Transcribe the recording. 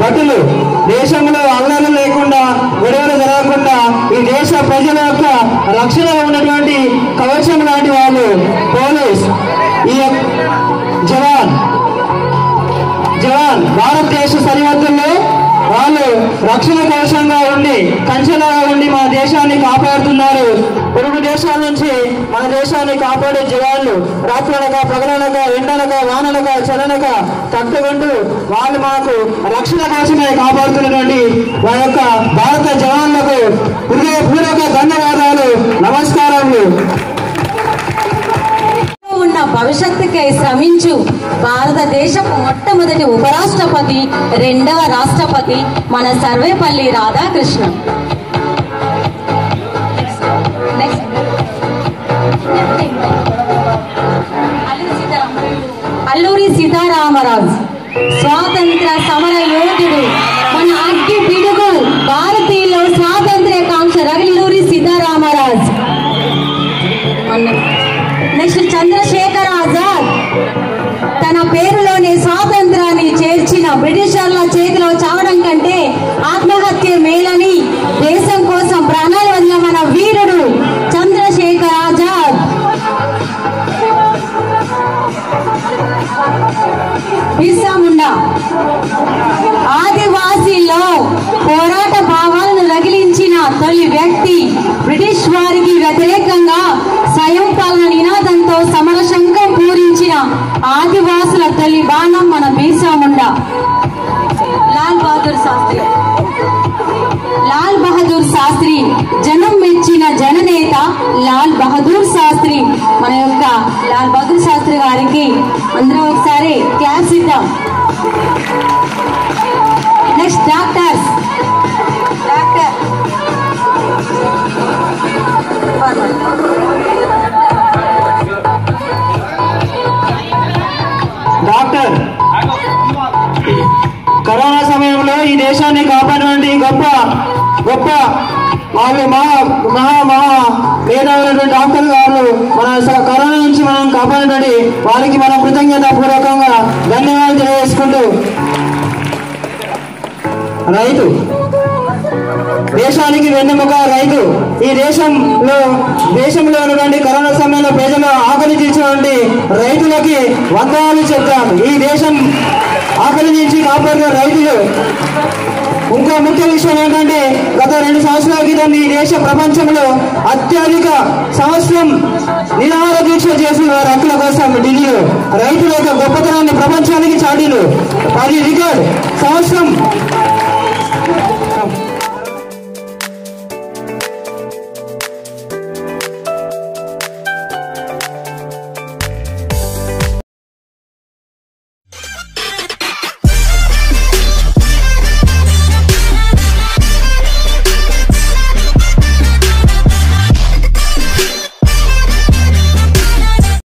భటులు దేశంలో అల్లలు లేకుండా విడుదల జరగకుండా ఈ దేశ ప్రజల యొక్క రక్షణ ఉన్నటువంటి కవచం లాంటి వాళ్ళు పోలీస్ ఈ జవాన్ జవాన్ భారతదేశ సరిహద్దు రక్షణ కవచంగా ఉండి కంచెలాగా ఉండి మా దేశాన్ని కాపాడుతున్నారు. పొరుగు దేశాల నుంచి మన దేశాన్ని కాపాడే జవాన్లు రాత్రనక పగలనక ఎండనక వాననక చలనక తట్టుకుంటూ వాళ్ళు మాకు రక్షణ కోసమే కాపాడుతున్నటువంటి వారి యొక్క భారత జవాన్లకు హృదయపూర్వక ధన్యవాదాలు. దేశం మొట్టమొదటి ఉపరాష్ట్రపతి రెండవ రాష్ట్రపతి మన సర్వేపల్లి రాధాకృష్ణన్ అల్లూరి సీతారామరాజు. స్వాతంత్ర సమర యోధుడు. ఆదివాసీలో పోరాట భావాలను రగిలించిన తొలి వ్యక్తి బ్రిటిష్ వారికి వ్యతిరేకంగా స్వయం పాలన నినాదంతో సమర శంఖం పూరించిన ఆదివాసుల తొలి బాణం మన బిర్సా లాల్ బహదూర్ శాస్త్రి. లాల్ బహదూర్ శాస్త్రి జనం మెచ్చిన జననేత లాల్ బహదూర్ శాస్త్రి. మన యొక్క లాల్ బహదూర్ శాస్త్రి గారికి అందరూ ఒకసారి క్లాస్ ఇద్దాం next doctors doctor doctor corona సమయంలో ఈ దేశాన్ని కాపాడినటువంటి గొప్ప గొప్ప వాళ్ళు మహా మహా మహా మేధావులైనటువంటి డాక్టర్ గారు మన కరోనా నుంచి వారికి మనం కృతజ్ఞత పూర్వకంగా ధన్యవాదాలు తెలియజేసుకుంటూ రైతు దేశానికి వెన్నెముక రైతు ఈ దేశంలో దేశంలో ఉన్నటువంటి కరోనా సమయంలో ప్రజలు ఆకలి తీర్చినటువంటి రైతులకి వందనాలు చెప్తాం. ఈ దేశం ఆకలి నుంచి కాపాడిన రైతులు ఇంకో ముఖ్య విషయం ఏంటంటే గత రెండు సంవత్సరాల క్రితం ఈ దేశ ప్రపంచంలో అత్యధిక సంవత్సరం నిరాహార దీక్ష చేసిన వారి హక్కుల కోసం ఢిల్లీలో రైతుల యొక్క గొప్పతనాన్ని ప్రపంచం